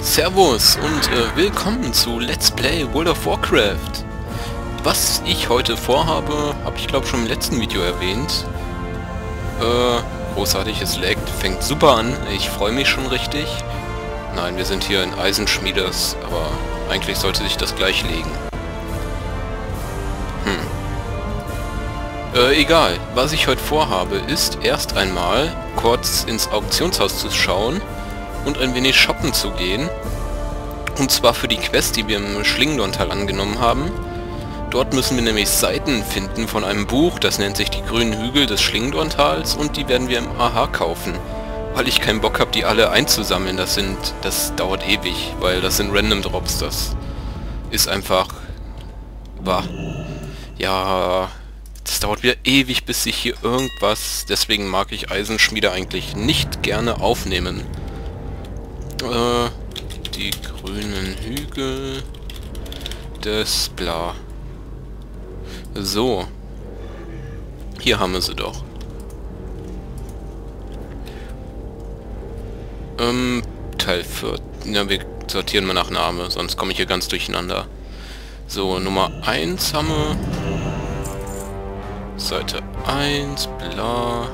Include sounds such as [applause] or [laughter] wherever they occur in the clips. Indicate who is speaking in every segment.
Speaker 1: Servus und äh, willkommen zu Let's Play World of Warcraft. Was ich heute vorhabe, habe ich glaube schon im letzten Video erwähnt. Äh, großartig, es laggt, fängt super an, ich freue mich schon richtig. Nein, wir sind hier in Eisenschmiedes, aber eigentlich sollte sich das gleich legen. Hm. Äh, egal, was ich heute vorhabe, ist erst einmal kurz ins Auktionshaus zu schauen und ein wenig shoppen zu gehen. Und zwar für die Quest, die wir im Schlingendorntal angenommen haben. Dort müssen wir nämlich Seiten finden von einem Buch, das nennt sich die grünen Hügel des Schlingendorntals und die werden wir im AH kaufen. Weil ich keinen Bock habe, die alle einzusammeln, das sind, das dauert ewig, weil das sind Random Drops, das ist einfach... Bah. Ja, das dauert wieder ewig, bis sich hier irgendwas... Deswegen mag ich Eisenschmiede eigentlich nicht gerne aufnehmen. Äh, die grünen Hügel des Bla. So. Hier haben wir sie doch. Ähm, Teil 4. Ja, wir sortieren mal nach Name, sonst komme ich hier ganz durcheinander. So, Nummer 1 haben wir. Seite 1, bla.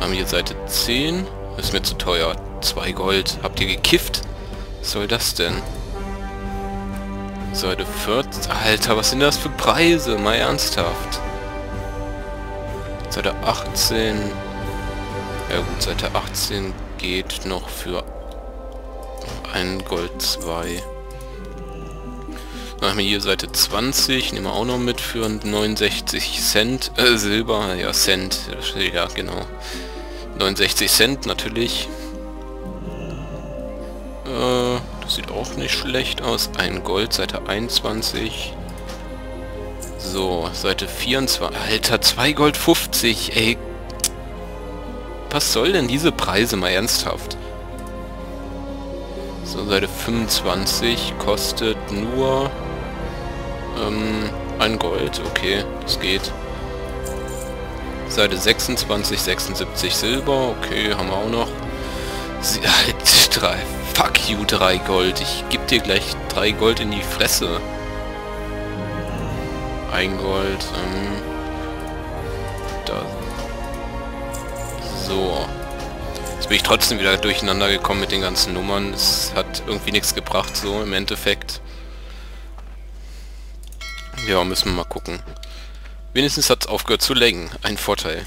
Speaker 1: Haben wir hier Seite 10. Ist mir zu teuer. 2 Gold. Habt ihr gekifft? Was soll das denn? Seite 14. Alter, was sind das für Preise? Mal ernsthaft. Seite 18. Ja gut, Seite 18 geht noch für ein Gold 2. Dann wir hier Seite 20, nehmen wir auch noch mit für 69 Cent, äh, Silber, ja, Cent, ja, genau. 69 Cent natürlich. Sieht auch nicht schlecht aus. Ein Gold, Seite 21. So, Seite 24. Alter, 2 Gold 50, ey. Was soll denn diese Preise mal ernsthaft? So, Seite 25 kostet nur ähm, ein Gold. Okay, das geht. Seite 26, 76 Silber. Okay, haben wir auch noch. Sie, halt, [laughs] drei, Fuck you, 3 Gold. Ich geb dir gleich 3 Gold in die Fresse. Ein Gold. Ähm, da. So. Jetzt bin ich trotzdem wieder durcheinander gekommen mit den ganzen Nummern. Es hat irgendwie nichts gebracht, so im Endeffekt. Ja, müssen wir mal gucken. Wenigstens hat es aufgehört zu laggen. Ein Vorteil.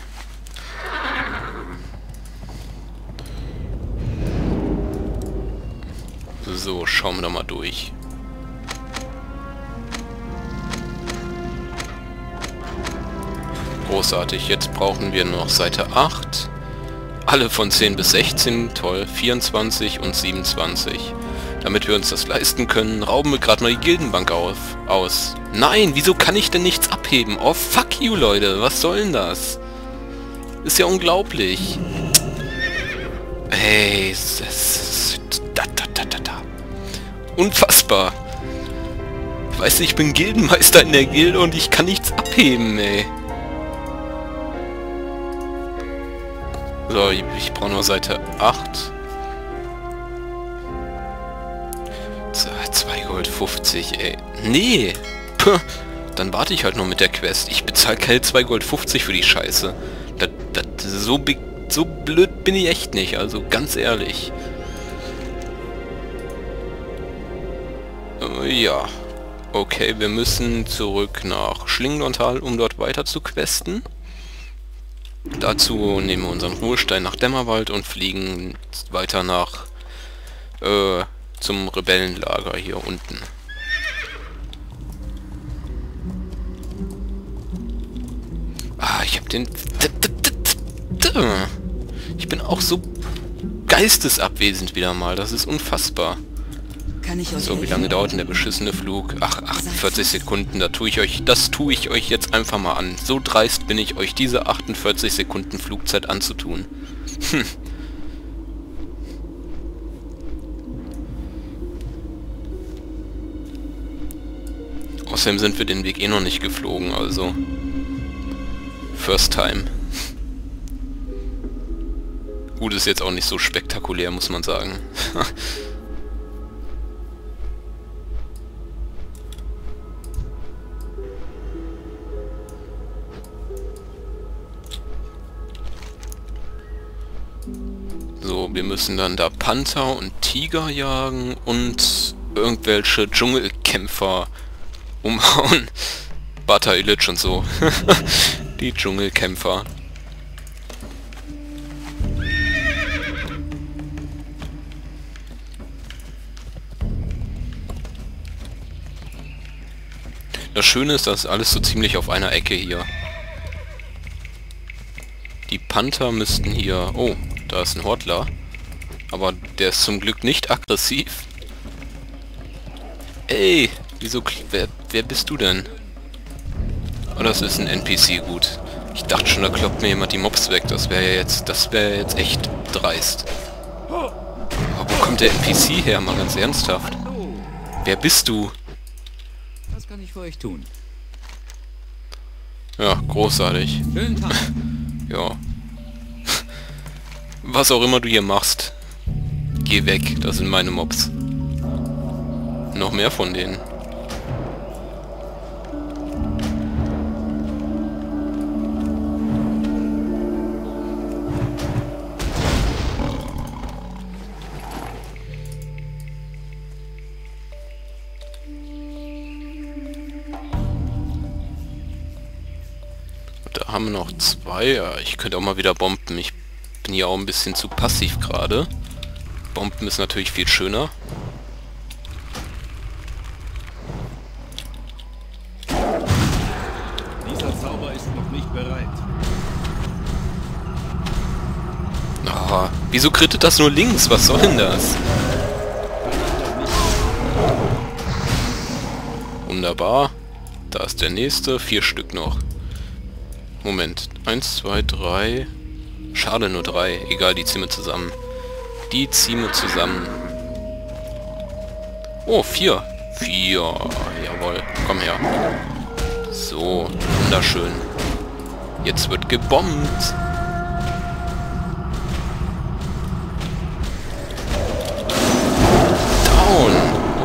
Speaker 1: So, schauen wir da mal durch. Großartig, jetzt brauchen wir noch Seite 8. Alle von 10 bis 16, toll, 24 und 27. Damit wir uns das leisten können, rauben wir gerade mal die Gildenbank auf, aus. Nein, wieso kann ich denn nichts abheben? Oh, fuck you, Leute, was soll denn das? Ist ja unglaublich. Hey, das. Unfassbar. Ich weiß nicht, ich bin Gildenmeister in der Gilde und ich kann nichts abheben, ey. So, ich, ich brauche nur Seite 8. 2 Gold 50, ey. Nee! Puh. Dann warte ich halt nur mit der Quest. Ich bezahle keine 2 Gold 50 für die Scheiße. Das, das, so, so blöd bin ich echt nicht, also ganz ehrlich. Ja. Okay, wir müssen zurück nach Schlingendontal, um dort weiter zu questen. Dazu nehmen wir unseren Ruhestein nach Dämmerwald und fliegen weiter nach äh, zum Rebellenlager hier unten. Ah, ich hab den... Ich bin auch so geistesabwesend wieder mal. Das ist unfassbar. So, wie lange dauert denn der beschissene Flug? Ach, 48 Sekunden, da tue ich euch, das tue ich euch jetzt einfach mal an. So dreist bin ich euch, diese 48 Sekunden Flugzeit anzutun. Hm. Außerdem sind wir den Weg eh noch nicht geflogen, also... First time. Gut, ist jetzt auch nicht so spektakulär, muss man sagen. [laughs] wir müssen dann da Panther und Tiger jagen und irgendwelche Dschungelkämpfer umhauen. [laughs] Bata Illich und so. [laughs] Die Dschungelkämpfer. Das Schöne ist, dass alles so ziemlich auf einer Ecke hier. Die Panther müssten hier... Oh, da ist ein Hortler. Aber der ist zum Glück nicht aggressiv. Ey, wieso... Wer, wer bist du denn? Oh, das ist ein NPC, gut. Ich dachte schon, da kloppt mir jemand die Mobs weg. Das wäre ja jetzt... Das wäre jetzt echt dreist. Aber wo kommt der NPC her, mal ganz ernsthaft? Wer bist du?
Speaker 2: Was kann ich für euch tun?
Speaker 1: Ja, großartig. [laughs] Ja. [laughs] Was auch immer du hier machst. Geh weg, das sind meine Mobs. Noch mehr von denen. Da haben wir noch zwei. Ja, ich könnte auch mal wieder bomben. Ich bin hier auch ein bisschen zu passiv gerade. Bomben ist natürlich viel schöner.
Speaker 2: Dieser Zauber ist noch nicht bereit.
Speaker 1: Ah, wieso krittet das nur links? Was soll denn das? Wunderbar. Da ist der nächste. Vier Stück noch. Moment. Eins, zwei, drei. Schade, nur drei. Egal, die ziehen wir zusammen. Die ziehen wir zusammen. Oh, vier. Vier. Jawohl. Komm her. So, wunderschön. Jetzt wird gebombt. Down.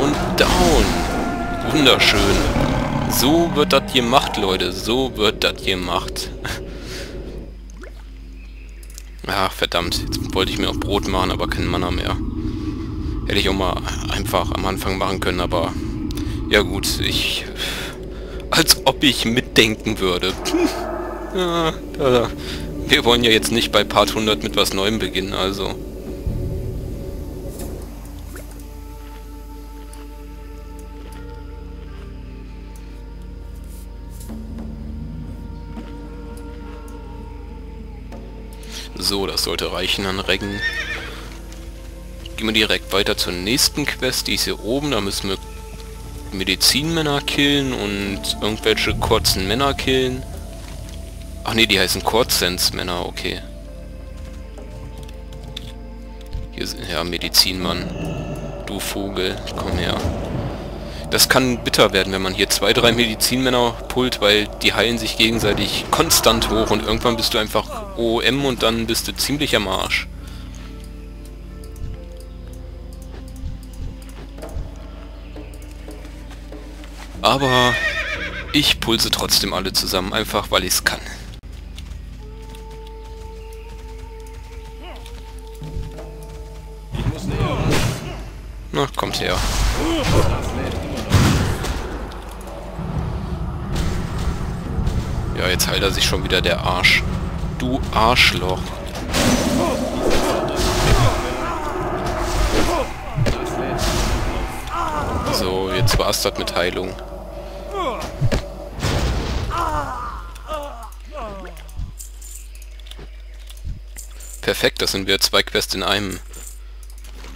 Speaker 1: Und down. Wunderschön. So wird das gemacht, Leute. So wird das gemacht. [laughs] Ach, verdammt. Jetzt wollte ich mir auch Brot machen, aber kein Manner mehr. Hätte ich auch mal einfach am Anfang machen können, aber... Ja gut, ich... Als ob ich mitdenken würde. ja, wir wollen ja jetzt nicht bei Part 100 mit was Neuem beginnen, also... sollte reichen an Reggen. Gehen wir direkt weiter zur nächsten Quest, die ist hier oben. Da müssen wir Medizinmänner killen und irgendwelche kurzen Männer killen. Ach nee, die heißen Kurzsens-Männer, okay. Hier sind ja Medizinmann. Du Vogel, komm her. Das kann bitter werden, wenn man hier zwei, drei Medizinmänner pullt, weil die heilen sich gegenseitig konstant hoch und irgendwann bist du einfach OM und dann bist du ziemlich am Arsch. Aber ich pulse trotzdem alle zusammen, einfach weil ich es kann. Na, kommt her. Ja, jetzt heilt er sich schon wieder der Arsch. Du Arschloch. So, jetzt war's das mit Heilung. Perfekt, das sind wir zwei Quests in einem.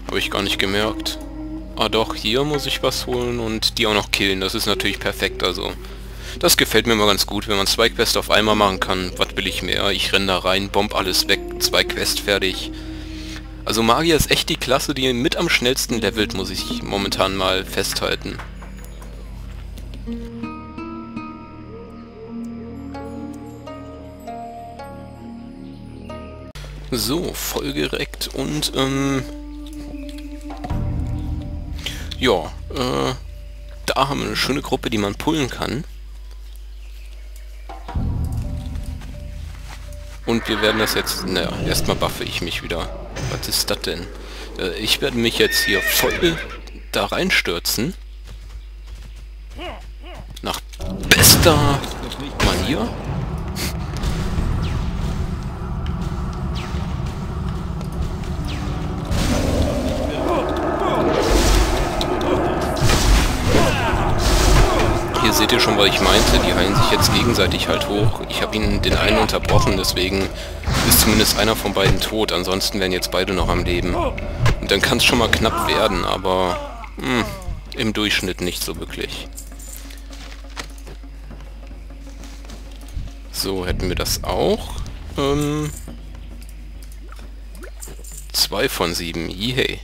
Speaker 1: Habe ich gar nicht gemerkt. Ah doch, hier muss ich was holen und die auch noch killen. Das ist natürlich perfekt, also. Das gefällt mir mal ganz gut, wenn man zwei Quests auf einmal machen kann. Was will ich mehr? Ich renne da rein, bomb alles weg, zwei Quests fertig. Also Magier ist echt die Klasse, die mit am schnellsten levelt, muss ich momentan mal festhalten. So, folgereckt und ähm... Ja, äh... Da haben wir eine schöne Gruppe, die man pullen kann. Und wir werden das jetzt... Naja, erstmal buffe ich mich wieder. Was ist das denn? Äh, ich werde mich jetzt hier voll da reinstürzen. Nach bester Manier. Seht ihr schon, was ich meinte. Die heilen sich jetzt gegenseitig halt hoch. Ich habe ihnen den einen unterbrochen, deswegen ist zumindest einer von beiden tot. Ansonsten wären jetzt beide noch am Leben. Und dann kann es schon mal knapp werden, aber mh, hm, im Durchschnitt nicht so wirklich. So, hätten wir das auch. Ähm, zwei von sieben. Yay.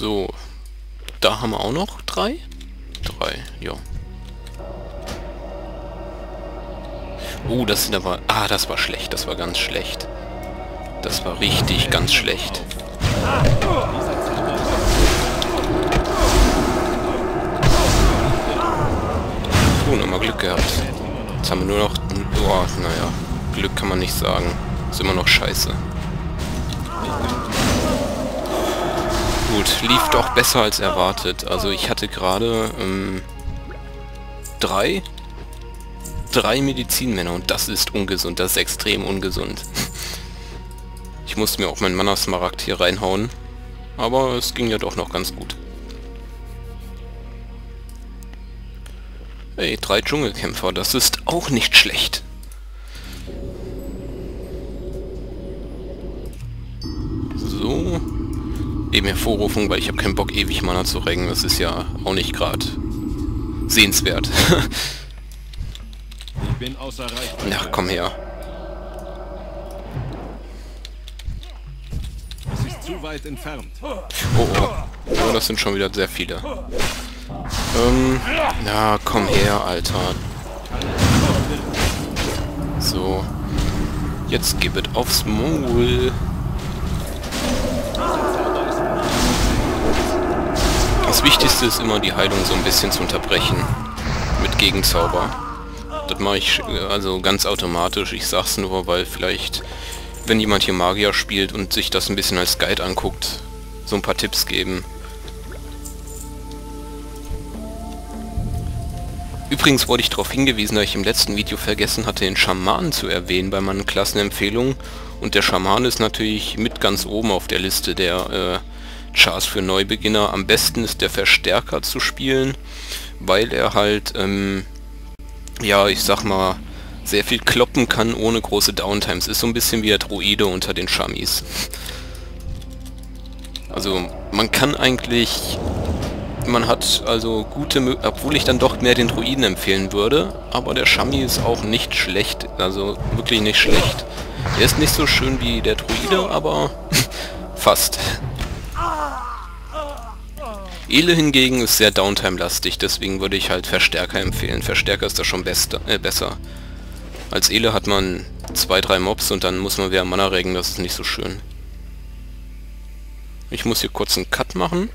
Speaker 1: So, da haben wir auch noch drei. Drei, ja. Oh, das sind aber... Ah, das war schlecht. Das war ganz schlecht. Das war richtig ganz schlecht. Oh, nochmal Glück gehabt. Jetzt haben wir nur noch... Oh, naja. Glück kann man nicht sagen. Ist immer noch scheiße. Gut, lief doch besser als erwartet. Also ich hatte gerade ähm, drei drei Medizinmänner und das ist ungesund, das ist extrem ungesund. [laughs] Ich musste mir auch meinen Mana-Smaragd hier reinhauen, aber es ging ja doch noch ganz gut. Hey, drei Dschungelkämpfer, das ist auch nicht schlecht. Eben Hervorrufung, weil ich habe keinen Bock ewig Mana zu rengen, das ist ja auch nicht gerade sehenswert. [laughs]
Speaker 2: bin außer Reichweite.
Speaker 1: Ach, komm her.
Speaker 2: Es ist zu weit entfernt.
Speaker 1: Oh, oh. Oh, das sind schon wieder sehr viele. Ähm, ja, komm her, Alter. So. Jetzt gib es aufs Maul. Wichtigste ist immer, die Heilung so ein bisschen zu unterbrechen. Mit Gegenzauber. Das mache ich also ganz automatisch. Ich sag's nur, weil vielleicht, wenn jemand hier Magier spielt und sich das ein bisschen als Guide anguckt, so ein paar Tipps geben. Übrigens wurde ich darauf hingewiesen, da ich im letzten Video vergessen hatte, den Schamanen zu erwähnen bei meinen Klassenempfehlungen. Und der Schaman ist natürlich mit ganz oben auf der Liste der äh, Chars für Neubeginner. Am besten ist der Verstärker zu spielen, weil er halt ähm, ja, ich sag mal, sehr viel kloppen kann ohne große Downtimes. Ist so ein bisschen wie der Droide unter den Shamis. Also man kann eigentlich... Man hat also gute... Obwohl ich dann doch mehr den Droiden empfehlen würde. Aber der Shami ist auch nicht schlecht. Also wirklich nicht schlecht. Er ist nicht so schön wie der Droide, aber [laughs] fast. Ele hingegen ist sehr Downtime-lastig, deswegen würde ich halt Verstärker empfehlen. Verstärker ist da schon beste, äh, besser. Als Ele hat man zwei, drei Mobs und dann muss man wieder Mana regen, das ist nicht so schön. Ich muss hier kurz einen Cut machen.